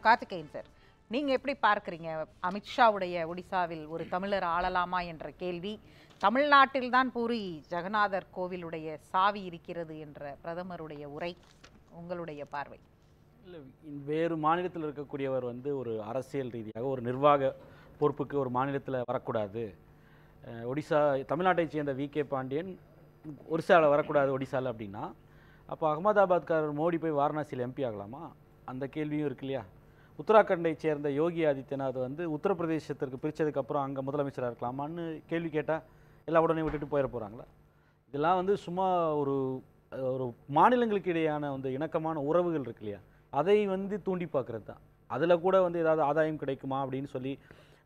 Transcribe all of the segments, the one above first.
Karthikeyan sir நீங்க எப்படி பார்க்குறீங்க? அமித்ஷாவுடைய ஒடிசாவில் ஒரு தமிழர் ஆளலாமா என்ற கேள்வி. தமிழ்நாட்டில்தான் பூரி ஜெகநாதர் கோவிலுடைய சாவி இருக்கிறது என்ற பிரதமருடைய உரை. உங்களுடைய பார்வை. இல்லை வேறு மாநிலத்தில் இருக்கக்கூடியவர் வந்து ஒரு அரசியல் ரீதியாக ஒரு நிர்வாக பொறுப்புக்கு ஒரு மாநிலத்தில் வரக்கூடாது. ஒடிசா தமிழ்நாட்டைச் சேர்ந்த வி. கே. பாண்டியன் ஒரிசாவில் வரக்கூடாது ஒடிசாவில் அப்படின்னா அப்போ அகமதாபாத்காரர் மோடி போய் வாரணாசியில் எம்பி ஆகலாமா? அந்த கேள்வியும் இருக்கு இல்லையா? உத்தராகண்டை சேர்ந்த யோகி ஆதித்யநாத் வந்து உத்தரப்பிரதேசத்திற்கு பிரித்ததுக்கப்புறம் அங்கே முதலமைச்சராக இருக்கலாமான்னு கேள்வி கேட்டால் எல்லா உடனே விட்டுட்டு போயிட போகிறாங்களா இதெல்லாம் வந்து சும்மா ஒரு ஒரு மாநிலங்களுக்கு இடையான வந்து இணக்கமான உறவுகள் இருக்கு இல்லையா? அதை வந்து தூண்டி பார்க்கறது தான். அதில் கூட வந்து ஏதாவது ஆதாயம் கிடைக்குமா அப்படின்னு சொல்லி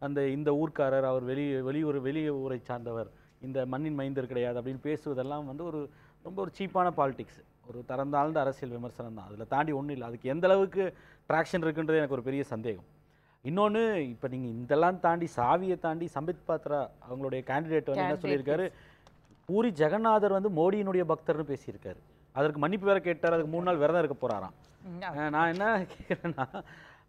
அந்த இந்த ஊர்க்காரர் அவர் வெளி வெளியூர் வெளி ஊரை சார்ந்தவர் இந்த மண்ணின் மைந்தர் கிடையாது அப்படின்னு பேசுவதெல்லாம் வந்து ஒரு ரொம்ப ஒரு சீப்பான பாலிடிக்ஸ் ஒரு தரந்தாழ்ந்த அரசியல் விமர்சனம் தான். அதில் தாண்டி ஒன்றும் இல்லை. அதுக்கு எந்த அளவுக்கு ட்ராக்ஷன் இருக்குன்றது எனக்கு ஒரு பெரிய சந்தேகம். இன்னொன்று இப்போ நீங்கள் இதெல்லாம் தாண்டி சாவியை தாண்டி சம்பித் பாத்ரா அவங்களுடைய கேண்டிடேட் வந்து என்ன சொல்லியிருக்காரு? பூரி ஜெகநாதர் வந்து மோடியினுடைய பக்தர்னு பேசியிருக்காரு. அதற்கு மன்னிப்பு வேற கேட்டார். அதுக்கு மூணு நாள் விரதம் இருக்க போறாராம். ம், அஹ் நான் என்ன கேட்குறேன்னா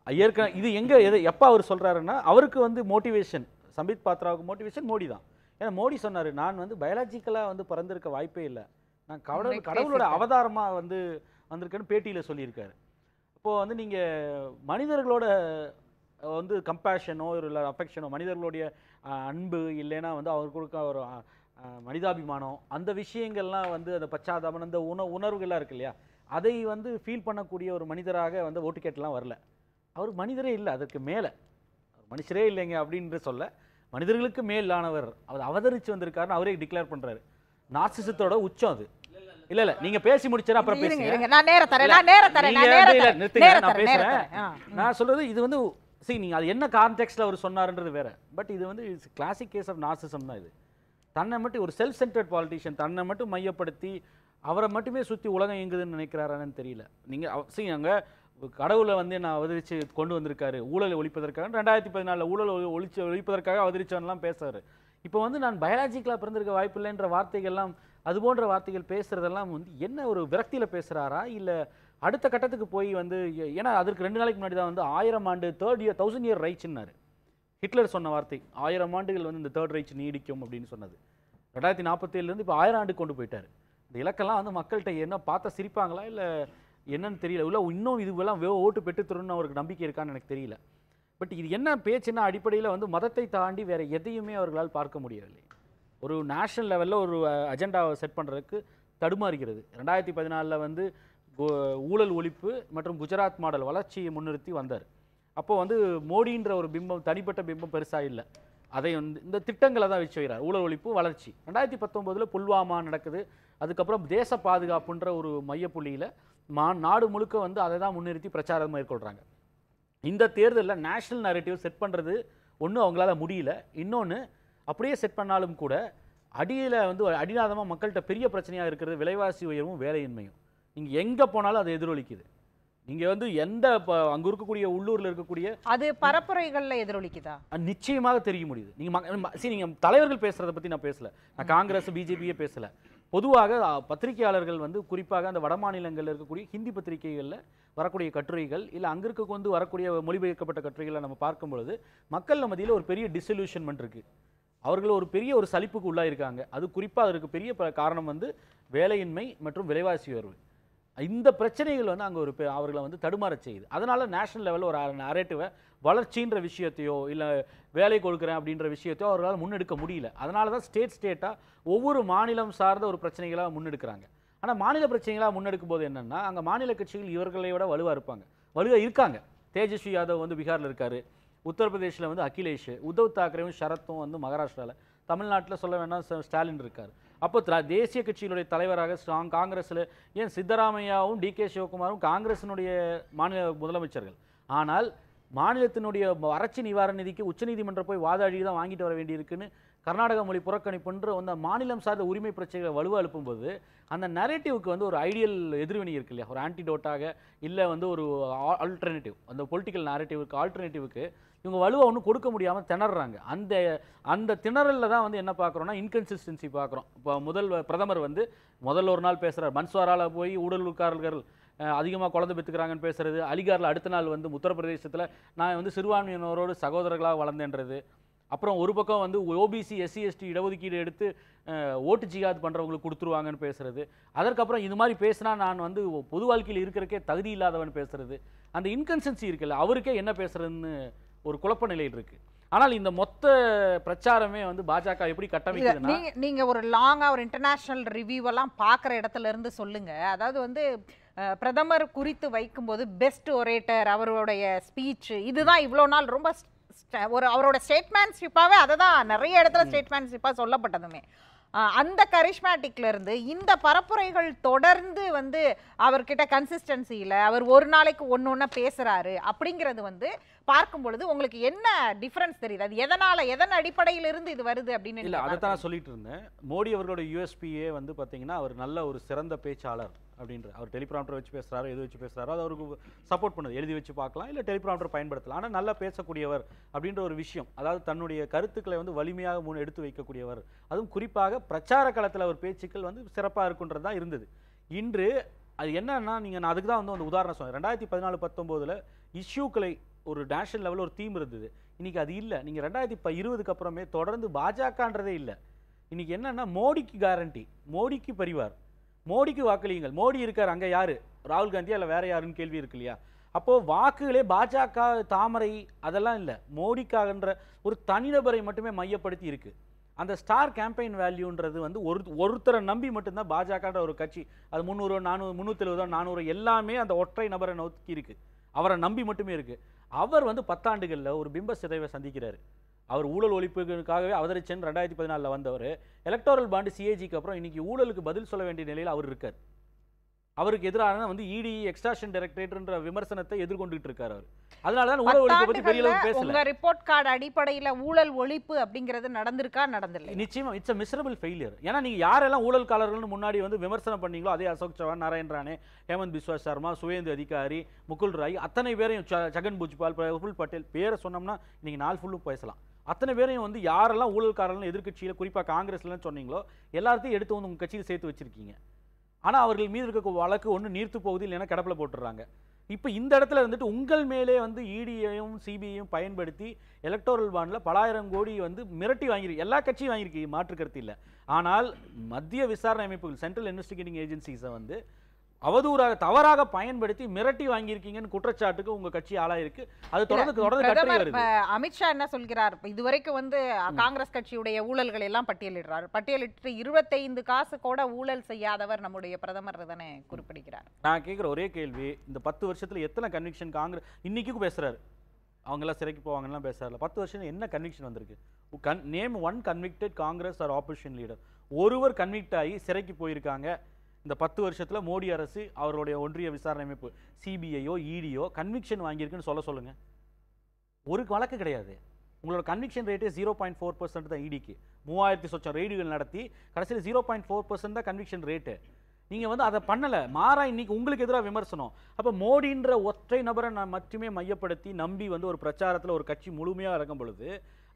ஏற்கனவே இது எங்க எது எப்போ அவர் சொல்றாருன்னா அவருக்கு வந்து மோட்டிவேஷன் சம்பித் பாத்ராவுக்கு மோட்டிவேஷன் மோடி தான் ஏன்னா மோடி சொன்னாரு நான் வந்து பயாலஜிக்கலாக வந்து பிறந்திருக்க வாய்ப்பே இல்லை. நான் கடவுள் கடவுளோட பேசியிருக்காரு. அவதாரமா வந்து வந்திருக்கேன்னு பேட்டியில சொல்லியிருக்காரு. இப்போ வந்து நீங்க மனிதர்களோட வந்து கம்பேஷனோ இல்லை அஃபெக்ஷனோ மனிதர்களுடைய அன்பு இல்லைன்னா வந்து அவர் கொடுக்க ஒரு மனிதாபிமானம் அந்த விஷயங்கள்லாம் வந்து அந்த பச்சாதாபம் அந்த உண உணர்வுகள்லாம் இருக்கு இல்லையா? அதை வந்து ஃபீல் பண்ணக்கூடிய ஒரு மனிதராக வந்து ஓட்டு கேட்டெல்லாம் வரல. அவர் மனிதரே இல்லை அதற்கு மேலே. மனுஷரே இல்லைங்க அப்படின்னு சொல்ல மனிதர்களுக்கு மேலானவர் அவர் அவதரிச்சு வந்திருக்காருன்னு அவரே டிக்ளேர் பண்றாரு. நார்சிசத்தோட உச்சம் அது. இல்ல இல்ல நீங்க பேசி முடிச்சா அப்புறம் பேசுங்க. நான் நேர தரேன் நான் நேர தரேன் நான் நேர தரேன் நிறுத்துங்க, நான் பேசுறேன். நான் சொல்றது இது வந்து சரி நீங்க அது என்ன கான்டெக்ட்ல அவர் சொன்னாருன்றது வேற. பட் இது வந்து கிளாசிக் கேஸ் ஆஃப் நார்சிசம் தான் இது. தன்னை மட்டும் ஒரு செல்ஃப் சென்டர்ட் பாலிட்டிஷியன் தன்னை மட்டும் மையப்படுத்தி அவரை மட்டுமே சுத்தி உலகம் இயங்குதுன்னு நினைக்கிறாரான்னு தெரியல. நீங்க அவ- சரி அங்க கடவுளை வந்து என்ன அவதரிச்சு கொண்டு வந்திருக்காரு. ஊழலை ஒழிப்பதற்காக ரெண்டாயிரத்தி பதினாலில் ஊழல் ஒழி- ஒழிச்சு ஒழிப்பதற்காக அவதரிச்சவன்லாம் பேசுறாரு. இப்போ வந்து நான் பயாலஜிக்கலாக பிறந்திருக்க வாய்ப்பில்லைன்ற வார்த்தைகள்லாம் அது போன்ற வார்த்தைகள் பேசுறதெல்லாம் வந்து என்ன ஒரு விரக்தியில் பேசுறாரா? இல்லை அடுத்த கட்டத்துக்கு போய் வந்து ஏன்னா அதற்கு ரெண்டு நாளைக்கு முன்னாடி தான் வந்து ஆயிரம் ஆண்டு தேர்ட் இயர் தௌசண்ட் இயர் ரைட்ஸ்னாரு ஹிட்லர் சொன்ன வார்த்தை ஆயிரம் ஆண்டுகள் வந்து இந்த தேர்ட் ரைட்ஸ் நீடிக்கும் அப்படின்னு சொன்னது. ரெண்டாயிரத்தி நாற்பத்தேழுலேருந்து இப்போ ஆயிரம் ஆண்டு கொண்டு போயிட்டாரு. இந்த இலக்கெல்லாம் வந்து மக்கள்கிட்ட என்ன பார்த்தா சிரிப்பாங்களா? இல்லை என்னன்னு தெரியல. இல்லை இன்னும் இதுவெல்லாம் ஓட்டு பெற்றுத்தருன்னு அவருக்கு நம்பிக்கை இருக்கான்னு எனக்கு தெரியல. பட் இது என்ன பேச்சுன்னா அடிப்படையில் வந்து மதத்தை தாண்டி வேறு எதையுமே அவர்களால் பார்க்க முடியவில்லை. ஒரு நேஷனல் லெவலில் ஒரு அஜெண்டாவை செட் பண்ணுறதுக்கு தடுமாறுகிறது ரெண்டாயிரத்தி பதினாலில் வந்து ஊழல் ஒழிப்பு மற்றும் குஜராத் மாடல் வளர்ச்சியை முன்னிறுத்தி வந்தார். அப்போது வந்து மோடின்ற ஒரு பிம்பம் தனிப்பட்ட பிம்பம் பெருசாக இல்லை. அதை வந்து இந்த திட்டங்களை தான் வச்சு வைக்கிறார். ஊழல் ஒழிப்பு வளர்ச்சி. ரெண்டாயிரத்தி பத்தொம்போதில் புல்வாமா நடக்குது. அதுக்கப்புறம் தேச பாதுகாப்புன்ற ஒரு மையப்புள்ளியில் மா நாடு முழுக்க வந்து அதை தான் முன்னிறுத்தி பிரச்சாரம் மேற்கொள்கிறாங்க இந்த தேர்தலில் நேஷ்னல் நரேட்டிவ் செட் பண்ணுறது ஒன்றும் அவங்களால முடியல. இன்னொன்று அப்படியே செட் பண்ணாலும் கூட அடியில் வந்து அடிநாதமாக மக்கள்கிட்ட பெரிய பிரச்சனையாக இருக்கிறது விலைவாசி உயர்வும் வேலையின்மையும். நீங்கள் எங்கே போனாலும் அது எதிரொலிக்குது. நீங்கள் வந்து எந்த அங்கே இருக்கக்கூடிய உள்ளூரில் இருக்கக்கூடிய அது பரப்புரைகள்ல எதிரொலிக்குதா? நிச்சயமாக தெரிய முடியுது. நீங்கள் சரி நீங்கள் தலைவர்கள் பேசுகிறத பற்றி நான் பேசல. நான் காங்கிரஸ் பிஜேபியே பேசல. பொதுவாக பத்திரிகையாளர்கள் வந்து குறிப்பாக அந்த வட மாநிலங்களில் இருக்கக்கூடிய ஹிந்தி பத்திரிகைகளில் வரக்கூடிய கட்டுரைகள் இல்லை அங்கே இருக்க வந்து வரக்கூடிய மொழிபெயர்க்கப்பட்ட கட்டுரைகளை நம்ம பார்க்கும் பொழுது மக்கள் மத்தியில் ஒரு பெரிய டிசல்யூஷன்மெண்ட் இருக்கு. அவர்கள் ஒரு பெரிய ஒரு சலிப்புக்கு உள்ளாயிருக்காங்க. அது குறிப்பாக அதற்கு பெரிய காரணம் வந்து வேலையின்மை மற்றும் விலைவாசி உயர்வு. இந்த பிரச்சனைகள் வந்து அங்கே ஒரு அவர்களை வந்து தடுமாறச் செய்யுது. அதனால் நேஷனல் லெவலில் ஒரு நரேட்டிவை வளர்ச்சின்ற விஷயத்தையோ இல்லை வேலை கொடுக்குறேன் அப்படின்ற விஷயத்தையோ அவர்களால் முன்னெடுக்க முடியல. அதனால தான் ஸ்டேட் ஸ்டேட்டாக ஒவ்வொரு மாநிலம் சார்ந்த ஒரு பிரச்சனைகளாக முன்னெடுக்கிறாங்க. ஆனால் மாநில பிரச்சனைகளாக முன்னெடுக்கும் போது என்னென்னா அங்கே மாநில கட்சிகள் இவர்களை விட வலுவாக இருப்பாங்க. வலுவாக இருக்காங்க. தேஜஸ்வி யாதவ் வந்து பீகாரில் இருக்காரு. உத்தரப்பிரதேசில் வந்து அகிலேஷ் உத்தவ் தாக்கரேவும் சரத்தும் வந்து மகாராஷ்டிராவில் தமிழ்நாட்டில் சொல்ல வேண்டாம் ஸ்டாலின் இருக்கார். அப்போ தேசிய கட்சியினுடைய தலைவராக ஸ்ட்ராங் காங்கிரஸில் ஏன் சித்தராமையாவும் டி கே சிவகுமாரும் காங்கிரசினுடைய மாநில முதலமைச்சர்கள்? ஆனால் மாநிலத்தினுடைய வறட்சி நிவாரண நிதிக்கு உச்சநீதிமன்றம் போய் வாதாடி தான் வாங்கிட்டு வர வேண்டியிருக்குன்னு கர்நாடக மொழி புறக்கணிப்புன்ற அந்த மாநிலம் சார்ந்த உரிமை பிரச்சனைகளை வலுவாக எழுப்பும்போது அந்த நரேட்டிவ்க்கு வந்து ஒரு ஐடியல் எதிர்வினை இருக்கு இல்லையா? ஒரு ஆன்டிடோட்டாக இல்லை வந்து ஒரு ஆல்டர்னேட்டிவ் அந்த பொலிட்டிக்கல் நரேட்டிவ்க்கு ஆல்டர்னேட்டிவ்க்கு இவங்க வலுவை ஒன்றும் கொடுக்க முடியாமல் திணறாங்க. அந்த அந்த திணறலில் தான் வந்து என்ன பார்க்குறோன்னா இன்கன்சிஸ்டன்சி பார்க்குறோம் இப்போ முதல் பிரதமர் வந்து முதல்ல ஒரு நாள் பேசுகிறார் மன்ஸ்வாரால போய் ஊடலுக்காரர்கள் அதிகமாக குழந்தை பெற்றுக்கிறாங்கன்னு பேசுகிறது அலிகாரில் அடுத்த நாள் வந்து உத்தரப்பிரதேசத்தில் நான் வந்து சிறுபான்மையினரோடு சகோதரர்களாக வளர்ந்தேன்றது. அப்புறம் ஒரு பக்கம் வந்து ஓபிசி எஸ்சி எஸ்டி இடஒதுக்கீடு எடுத்து ஓட்டு ஜிகாத் பண்ணுறவங்களுக்கு கொடுத்துருவாங்கன்னு பேசுறது. அதற்கப்புறம் இது மாதிரி பேசினா நான் வந்து பொது வாழ்க்கையில் இருக்கிறக்கே தகுதி இல்லாதவன் பேசுறது. அந்த இன்கன்சன்சி இருக்குல்ல அவருக்கே என்ன பேசுறதுன்னு ஒரு குழப்ப நிலையில் இருக்கு. ஆனால் இந்த மொத்த பிரச்சாரமே வந்து பாஜக எப்படி கட்டமைக்குதுன்னா நீங்க ஒரு லாங்கா ஒரு இன்டர்நேஷனல் ரிவ்யூ எல்லாம் பாக்குற இடத்துல இருந்து சொல்லுங்க. அதாவது வந்து பிரதமர் குறித்து வைக்கும்போது பெஸ்ட் ஒரேட்டர் அவருடைய ஸ்பீச் இதுதான் இவ்வளோ நாள் ரொம்ப ஒரு அவரோட ஸ்டேட்மேன்ஷிப்பாவே அதை தான் நிறைய இடத்துல ஸ்டேட்மேன்ஷிப்பாக சொல்லப்பட்டதுமே. அந்த கரிஷ்மேட்டிக்ல இருந்து இந்த பரப்புரைகள் தொடர்ந்து வந்து அவர்கிட்ட கன்சிஸ்டன்சி இல்ல அவர் ஒரு நாளைக்கு ஒன்று ஒன்றா பேசுறாரு அப்படிங்கிறது வந்து பார்க்கும் பொழுது உங்களுக்கு என்ன டிஃபரன்ஸ் தெரியுது? அது எதனால எதன் அடிப்படையில இருந்து இது வருது அப்படின்னு இல்ல அதை தான் சொல்லிட்டு இருந்தேன். மோடி அவர்களோட யூஎஸ்பியே வந்து பாத்தீங்கன்னா அவர் நல்ல ஒரு சிறந்த பேச்சாளர் அப்படின்ற அவர் டெலிபிராம்டர் வச்சு பேசுறாரோ எது வச்சு பேசுறாரோ அது அவருக்கு சப்போர்ட் பண்ணுது. எழுதி வச்சு பார்க்கலாம் இல்ல டெலிபிராம்டர் பயன்படுத்தலாம். ஆனா நல்லா பேசக்கூடியவர் அப்படின்ற ஒரு விஷயம் அதாவது தன்னுடைய கருத்துக்களை வந்து வலிமையாக முன் எடுத்து வைக்கக்கூடியவர். அதுவும் குறிப்பாக பிரச்சார களத்துல அவர் பேச்சுக்கள் வந்து சிறப்பா இருக்குன்றது தான் இருந்தது. இன்று அது என்னன்னா நீங்க நான் அதுக்கு தான் வந்து அந்த உதாரணம் சொன்னேன். ரெண்டாயிரத்தி பதினாலு பத்தொம்போதுல இஷ்யூக்களை ஒரு நேஷனல் லெவலில் ஒரு தீம் இருந்தது. இன்றைக்கி அது இல்லை. நீங்கள் ரெண்டாயிரத்தி ப இருபதுக்கு அப்புறமே தொடர்ந்து பாஜகன்றதே இல்லை. இன்றைக்கி என்னென்னா மோடிக்கு கேரண்டி மோடிக்கு பரிவார். மோடிக்கு வாக்களியுங்கள். மோடி இருக்கார் அங்கே யார்? ராகுல் காந்தியா இல்லை வேறு யாருன்னு கேள்வி இருக்கு இல்லையா? அப்போது வாக்குகளே பாஜக தாமரை அதெல்லாம் இல்லை. மோடிக்காகன்ற ஒரு தனிநபரை மட்டுமே மையப்படுத்தி இருக்குது அந்த ஸ்டார் கேம்பெயின் வேல்யூன்றது வந்து ஒரு ஒருத்தரை நம்பி மட்டும்தான் பாஜகன்ற ஒரு கட்சி அது முந்நூறு நானூறு முந்நூற்றி எழுபதோ நானூறு எல்லாமே அந்த ஒற்றை நபரை நோக்கி இருக்குது அவரை நம்பி மட்டுமே இருக்கு. அவர் வந்து பத்தாண்டுகளில் ஒரு பிம்ப சிதைவை சந்திக்கிறாரு. அவர் ஊழல் ஒழிப்புக்காகவே அவதரிச்சன் ரெண்டாயிரத்தி பதினாலில் வந்தவர். எலக்டோரல் பாண்டு சிஏஜிக்கு அப்புறம் இன்னைக்கு ஊழலுக்கு பதில் சொல்ல வேண்டிய நிலையில் அவர் இருக்கார். அவருக்கு எதிரான வந்து இடி எக்ஸ்ட்ராஷன் டைரக்டரேட்ன்ற விமர்சனத்தை எதிர்கொண்டுட்டு இருக்காரு அவர். அதனால தான் ஊழல் ஒழிப்பை பத்தி பெரிய அளவுக்கு பத்தாண்டுகள்ல பேசல. உங்க ரிப்போர்ட் கார்டு அடிப்படையில ஊழல் ஒழிப்பு அப்படிங்கிறது நடந்திருக்கா நடந்தில்லை? நிச்சயமா இட்ஸ் அ மிசரபிள் ஃபெயிலியர் ஏன்னா நீங்க யாரெல்லாம் ஊழல்காரர்கள்னு முன்னாடி வந்து விமர்சனம் பண்ணீங்களோ அதே அசோக் சவான் நாராயண் ராணே ஹேமந்த் பிஸ்வா சர்மா சுவேந்து அதிகாரி முகுல் ராய் அத்தனை பேரையும் ஜகன் புஜ்பால் பிரபுல் பட்டேல் பேரை சொன்னோம்னா இன்னைக்கு நாள் ஃபுல்லும் பேசலாம். அத்தனை பேரையும் வந்து யாரெல்லாம் ஊழல்காரர்கள் எதிர்க்கட்சியில குறிப்பா காங்கிரஸ்லன்னு சொன்னீங்களோ எல்லாத்தையும் எடுத்து வந்து உங்க கட்சியில் சேர்த்து வச்சிருக்கீங்க. ஆனால் அவர்கள் மீது இருக்க வழக்கு ஒன்று நீர்த்து போகுது இல்லைன்னா கிடப்பில் போட்டுடுறாங்க. இப்போ இந்த இடத்துல இருந்துட்டு உங்கள் மேலே வந்து இடியையும் சிபிஐயும் பயன்படுத்தி எலக்டோரல் பாண்டில் பலாயிரம் கோடி வந்து மிரட்டி வாங்கியிருக்கு எல்லா கட்சியும் வாங்கியிருக்கு மாற்று கருத்து இல்லை. ஆனால் மத்திய விசாரணை அமைப்புகள் சென்ட்ரல் இன்வெஸ்டிகேட்டிங் ஏஜென்சிஸை வந்து அவதூறாக தவறாக பயன்படுத்தி மிரட்டி வாங்கியிருக்கீங்கன்னு குற்றச்சாட்டுக்கு உங்க கட்சி ஆளாயிருக்கு. அது தொடர்ந்து தொடர்ந்து அமித்ஷா என்ன சொல்கிறார்? இதுவரைக்கும் வந்து காங்கிரஸ் கட்சியுடைய ஊழல்கள் எல்லாம் பட்டியலிடுறார். பட்டியலிட்டு இருபத்தைந்து காசு கூட ஊழல் செய்யாதவர் நம்முடைய பிரதமர் தானே குறிப்பிடுகிறார். நான் கேட்குற ஒரே கேள்வி இந்த பத்து வருஷத்துல எத்தனை கன்விக்ஷன் காங்கிரஸ் இன்னைக்கும் பேசுறாரு. அவங்கெல்லாம் சிறைக்கு போவாங்கலாம் பேசுறாருல. பத்து வருஷம் என்ன கன்விக்ஷன் வந்திருக்கு? Can name one convicted Congress or opposition leader ஒருவர் கன்விக்ட் ஆகி சிறைக்கு போயிருக்காங்க. இந்த பத்து வருஷத்தில் மோடி அரசு அவருடைய ஒன்றிய விசாரணை அமைப்பு சிபிஐயோ இடியோ கன்விக்ஷன் வாங்கியிருக்குன்னு சொல்ல சொல்லுங்கள் ஒரு வழக்கு கிடையாது. உங்களோட கன்விக்ஷன் ரேட்டே ஜீரோ பாயிண்ட் ஃபோர் பர்சன்ட் தான் இடிக்கு மூவாயிரத்தி சொச்சம் ரெய்டுகள் நடத்தி கடைசியில் ஜீரோ பாயிண்ட் ஃபோர் பர்சன்ட் தான் கன்விக்ஷன் ரேட்டு நீங்கள் வந்து அதை பண்ணலை. மாறா இன்னைக்கு உங்களுக்கு எதிராக விமர்சனம். அப்போ மோடின்ற ஒற்றை நபரை நான் மட்டுமே மையப்படுத்தி நம்பி வந்து ஒரு பிரச்சாரத்தில் ஒரு கட்சி முழுமையாக இறங்கும் பொழுது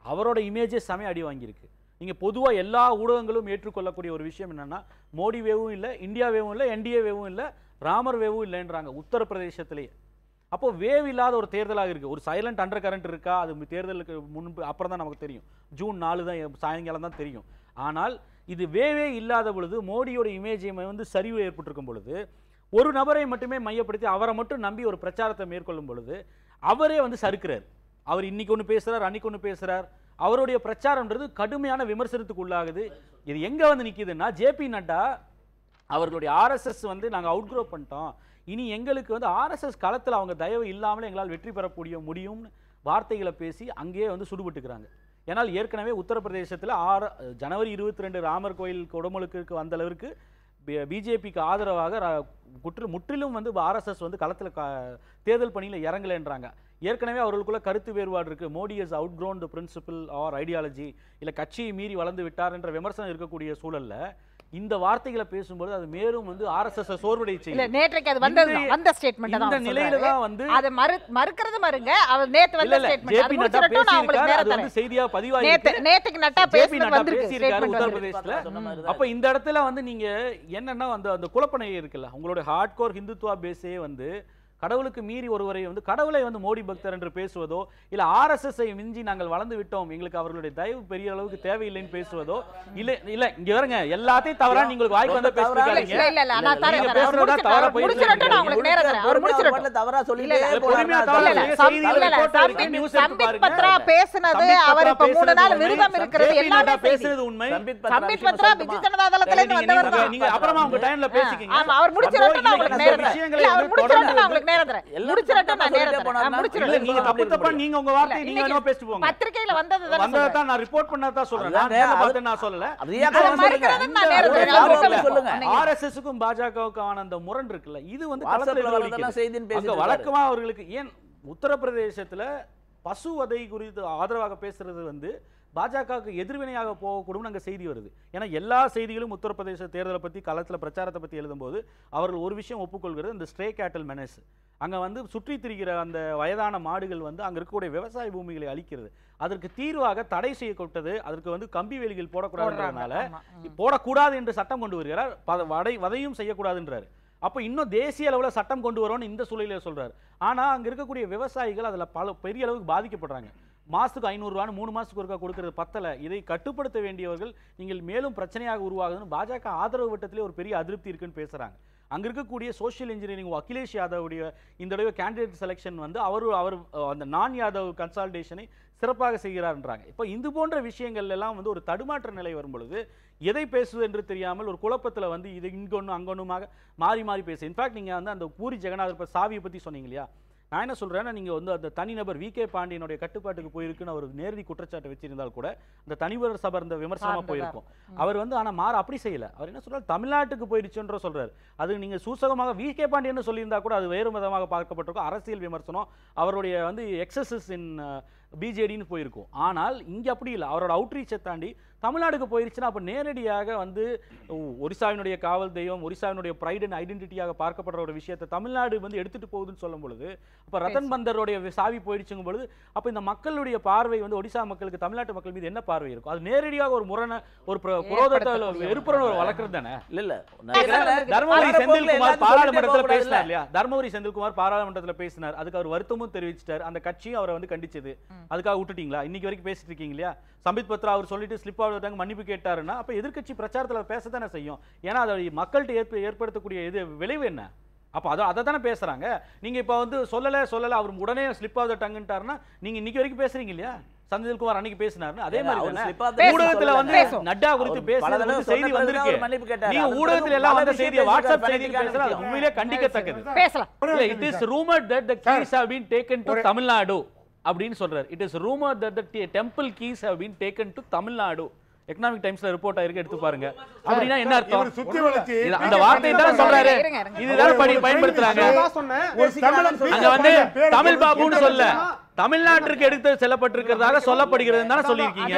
அவரோட இமேஜே செமைய அடி வாங்கியிருக்கு. நீங்கள் பொதுவாக எல்லா ஊடகங்களும் ஏற்றுக்கொள்ளக்கூடிய ஒரு விஷயம் என்னென்னா மோடி வேவும் இல்லை இந்தியா வேவும் இல்லை என்டிஏ வேவும் இல்லை ராமர் வேவும் இல்லைன்றாங்க உத்தரப்பிரதேசத்திலேயே. அப்போது வேவ் இல்லாத ஒரு தேர்தலாக இருக்குது ஒரு சைலண்ட் அண்டர் கரண்ட் இருக்கா? அது தேர்தலுக்கு முன்பு அப்புறம் தான் நமக்கு தெரியும். ஜூன் நாலு தான் சாயங்காலம் தான் தெரியும். ஆனால் இது வேவே இல்லாத பொழுது மோடியோட இமேஜை வந்து சரிவு ஏற்பட்டிருக்கும் பொழுது ஒரு நபரை மட்டுமே மையப்படுத்தி அவரை மட்டும் நம்பி ஒரு பிரச்சாரத்தை மேற்கொள்ளும் பொழுது அவரே வந்து சறுக்கிறார். அவர் இன்னைக்கு ஒன்று பேசுகிறார் அன்னைக்கு ஒன்று பேசுகிறார் அவருடைய பிரச்சாரம்ன்றது கடுமையான விமர்சனத்துக்கு உள்ளாகுது. இது எங்கே வந்து நிற்கிதுன்னா ஜேபி நட்டா அவர்களுடைய ஆர்எஸ்எஸ் வந்து நாங்கள் அவுட் குரோ பண்ணிட்டோம். இனி எங்களுக்கு வந்து ஆர்எஸ்எஸ் களத்தில் அவங்க தயவு இல்லாமல் எங்களால் வெற்றி பெறக்கூடிய முடியும்னு வார்த்தைகளை பேசி அங்கேயே வந்து சுடுபட்டுக்கிறாங்க. ஏன்னால் ஏற்கனவே உத்தரப்பிரதேசத்தில் ஆறு ஜனவரி இருபத்தி ரெண்டு ராமர் கோயில் குடமுழுக்கு வந்த அளவிற்கு பிஜேபிக்கு ஆதரவாக குற்று முற்றிலும் வந்து ஆர்எஸ்எஸ் வந்து களத்தில் தேர்தல் பணியில் இறங்கலைன்றாங்க. ஏற்கனவே அவர்களுக்குள்ள கருத்து வேறுபாடு இருக்கு. Modi is out ground principle or ideology இல்லை கட்சியை மீறி வளர்ந்து விட்டார் என்ற விமர்சனம் இருக்கக்கூடிய சூழல்ல இந்த வார்த்தைகளை பேசும்போது அது மேலும் வந்து ஆர்எஸ்எஸ் சோர்வடை இல்ல செய்யும். நேற்றைக்கு அது வந்தது வந்த ஸ்டேட்மெண்ட் இந்த நிலையில. தான் வந்து அதை மறு மறுக்கிறது மறுங்க அவர் நேத்து வந்த ஸ்டேட்மெண்ட் ஜேபி அது நட்டா முடிச்சிரட்டும் நான் உங்களுக்கு தரேன் வந்து செய்தியா பதிவாகி நேத்து நேத்துக்கு நட்டா நட்டா வந்திருக்கு. பேசியிருக்காரு வந்து உத்தரப்பிரதேசல. அப்ப இந்த இடத்துல வந்து நீங்க என்னன்னா அந்த அந்த குழப்பனை இருக்குல்ல. உங்களுடைய ஹார்ட் கோர் ஹிந்துத்துவா பேஸே வந்து கடவுளுக்கு மீறி ஒருவரை வந்து கடவுளை வந்து மோடி பக்தர் என்று பேசுவதோ இல்ல ஆர்எஸ்எஸ் ஐ மிஞ்சி நாங்கள் வளர்ந்து விட்டோம் எங்களுக்கு அவர்களுடைய தயவு பெரிய அளவுக்கு தேவையில்லைன்னு பேசுவதோ இல்ல இல்ல இங்க வருங்க எல்லாத்தையும் தவறா நீங்களுக்கு வாய்க்கு வந்தா பேசுனது அவர் இப்ப மூணு பேசுனது நாள் உண்மை. விரதம் இருக்கிறது. ஜேபி எல்லாமே நட்டா செய்தி. பேசுறது உண்மை. சம்பித் பத்ரா சம்பித் விஷயம் பத்ரா சொல்லட்டுமா? பிஜு ஜனதா தளத்துல இருந்து நீங்க- வந்தவர் அப்புறமா உங்க டைம்ல பேசிக்கங்க. ஆமா அவர் முடிச்சிரட்டும் நான் அவர் முடிச்சிரட்டும் உங்களுக்கு நேரம் தரேன் எல்லாம் முடிச்சிரட்டும் நான் தப்பா நேரம் சொல்லிட்டே தரேன் நான் போனா இல்ல முடிச்சிரட்டும் நீங்க தப்பு தப்பா நீங்க உங்க வார்த்தை இல்ல, நீங்க இன்னைக்கு வேணா பேசிட்டு போங்க பத்திரிக்கையில வந்தது தானே வந்ததை சொல்றேன். தான் நான் ரிப்போர்ட் பண்ணா சொல்றேன் அதுதான் நான் நேர்ல அது- பார்த்து நான் சொல்லல அது ஏன் அதை சொல்லுங்க. மறுக்கிறது நான் நேரம் இந்த தரேன். ஒரு அவர் ஆர்வம் சொல்லுங்க. சொல்லுங்க ஆர்எஸ்எஸ்க்கும் பாஜகவுக்கான அந்த முரண் இருக்குல்ல இது வந்து களத்துல. வழக்கமா அவர்களுக்கு ஏன் உத்தரப்பிரதேசத்துல பசுவதை குறித்து ஆதரவாக பேசுறது வந்து பாஜகவுக்கு எதிர்வினையாக போகக்கூடும் அங்க செய்தி வருது. ஏன்னா எல்லா செய்திகளும் உத்தரப்பிரதேச தேர்தலை பத்தி களத்துல பிரச்சாரத்தை பத்தி எழுதும்போது அவர்கள் ஒரு விஷயம் ஒப்புக்கொள்கிறது இந்த ஸ்ட்ரே கேட்டல் மெனஸ் அங்க வந்து சுற்றி திரிகிற அந்த வயதான மாடுகள் வந்து அங்க இருக்கக்கூடிய விவசாய பூமிகளை அழிக்கிறது. அதற்கு தீர்வாக தடை செய்யப்பட்டது அதற்கு வந்து கம்பி வேலிகள் போடக்கூடாதுன்றதுனால. போடக்கூடாது என்று சட்டம் கொண்டு வருகிறார். வடை வதையும் செய்யக்கூடாதுன்றாரு. அப்போ இன்னும் தேசிய அளவில் சட்டம் கொண்டு வரோம்னு இந்த சூழலில் சொல்றாரு. ஆனா அங்க இருக்கக்கூடிய விவசாயிகள் அதுல பல பெரிய அளவுக்கு பாதிக்கப்படுறாங்க. மாதத்துக்கு ஐநூறுரூவான்னு மூணு மாதத்துக்கு ஒருக்கா கொடுக்கறது பத்தல. இதை கட்டுப்படுத்த வேண்டியவர்கள் நீங்கள் மேலும் பிரச்சனையாக உருவாகுதுன்னு பாஜக ஆதரவு வட்டத்திலே ஒரு பெரிய அதிருப்தி இருக்குன்னு பேசுகிறாங்க அங்கே இருக்கக்கூடிய சோஷியல் இன்ஜினியரிங் அகிலேஷ் யாதவுடைய இந்த தடவை கேண்டிடேட் செலெக்ஷன் வந்து அவர் அவர் அந்த நான் யாதவ் கன்சால்டேஷனை சிறப்பாக செய்கிறார்ன்றாங்க. இப்போ இது போன்ற விஷயங்கள் எல்லாம் வந்து ஒரு தடுமாற்ற நிலை வரும் பொழுது எதை பேசுவது என்று தெரியாமல் ஒரு குழப்பத்துல வந்து இது இங்கொன்னு அங்கொன்னுமாக மாறி மாறி பேசு. இன்ஃபேக்ட் நீங்கள் வந்து அந்த பூரி ஜெகநாதர் சாவியை பத்தி சொன்னீங்க இல்லையா? நான் என்ன சொல்றேன்னா நீங்க வந்து அந்த தனிநபர் வி. கே. பாண்டியனுடைய கட்டுப்பாட்டுக்கு போயிருக்குன்னு அவர் நேரடி குற்றச்சாட்டு வச்சிருந்தால் கூட அந்த தனிநபர் சபை இந்த விமர்சனமா சார்ந்ததா? போயிருக்கும். அவர் வந்து ஆனா மாற அப்படி செய்யல. அவர் என்ன சொல்றாரு? தமிழ்நாட்டுக்கு போயிருச்சுன்ற சொல்றாரு. அது நீங்க சூசகமாக வி. கே. பாண்டியன் சொல்லியிருந்தா கூட அது வேறு விதமாக பார்க்கப்பட்டிருக்கும். அரசியல் விமர்சனம் அவருடைய வந்து எக்ஸசஸ் இன் பிஜேடின்னு போயிருக்கும். ஆனால் இங்க அப்படி இல்லை. அவரோட அவுட்ரீச்சை தாண்டி தமிழ்நாடுக்கு போயிருச்சுன்னா அப்ப நேரடியாக வந்து ஒரிசாவினுடைய காவல் தெய்வம் ஒரிசாவினுடைய ப்ரைட் அண்ட் ஐடென்டிட்டியாக பார்க்கப்படுற ஒரு விஷயத்தை தமிழ்நாடு வந்து எடுத்துட்டு போகுதுன்னு சொல்லும் பொழுது அப்ப ரத்தன் பந்தருடைய சாவி போயிடுச்சுங்கும் பொழுது அப்ப இந்த மக்களுடைய பார்வை வந்து ஒடிசா மக்களுக்கு தமிழ்நாட்டு மக்கள் மீது என்ன பார்வை இருக்கும்? அது நேரடியாக ஒரு முரண ஒரு குரோதத்தை ஏற்படுத்தக்கூடிய வெறுப்புறவை வளர்க்குறது தானே? இல்ல இல்ல. தர்மபுரி செந்தில்குமார் பாராளுமன்றத்துல பேசினார் இல்லையா? தர்மபுரி செந்தில்குமார் பாராளுமன்றத்துல பேசினார். அதுக்கு அவர் வருத்தமும் தெரிவிச்சிட்டார். அந்த கட்சியும் அவரை வந்து கண்டிச்சது. அதுக்காக விட்டுட்டீங்களா? இன்னைக்கு வரைக்கும் பேசிட்டு இருக்கீங்க இல்லையா? சம்பித் பத்ரா அவர் சொல்லிட்டு ஸ்லிப் ஆகிட்டாங்க மன்னிப்பு கேட்டாருன்னா அப்ப எதிர்க்கட்சி பிரச்சாரத்துல பேசத்தானே செய்யும்? ஏன்னா அதை மக்கள்கிட்ட ஏற்ப ஏற்படுத்தக்கூடிய இது விளைவு என்ன? அப்ப அதை அதை தானே பேசுறாங்க. நீங்க இப்ப வந்து சொல்லல சொல்லல அவர் உடனே ஸ்லிப் ஆஃப் த டங்குன்ட்டாருன்னா நீங்க இன்னைக்கு வரைக்கும் பேசுறீங்க இல்லையா? செந்தில்குமார் அன்னைக்கு பேசினாரு அதே மாதிரி தானே? ஊடகத்துல வந்து. நட்டா குறித்து பேசுறது செய்தி வந்திருக்கு. நீங்க ஊடகத்துல எல்லாம் வந்த செய்தியை வாட்ஸ்அப் செய்தியில் பேசுறது அது உண்மையிலே கண்டிக்கத்தக்கது. பேசலாம். It is rumour that the keys have been taken to Tamil Nadu அப்படின்னு சொல்றாரு. It is rumour that the temple keys have been taken to Tamil Nadu economic டைம்ஸ்ல ரிப்போர்ட் ஆயிருக்கு எடுத்து பாருங்க. அப்படின்னா என்ன அர்த்தம்? சுத்தி வளைச்சு அந்த வார்த்தையை தான் சொல்றாரு. இதுதான் படி பயன்படுத்துறாங்க. அங்க வந்து தமிழ் சொல்லி பாபுன்னு சொல்ல. வச்சா, தமிழ்நாட்டுக்கு எடுத்து செல்லப்பட்டிருக்கிறதாக சொல்லப்படுகிறது தானே சொல்லியிருக்கீங்க.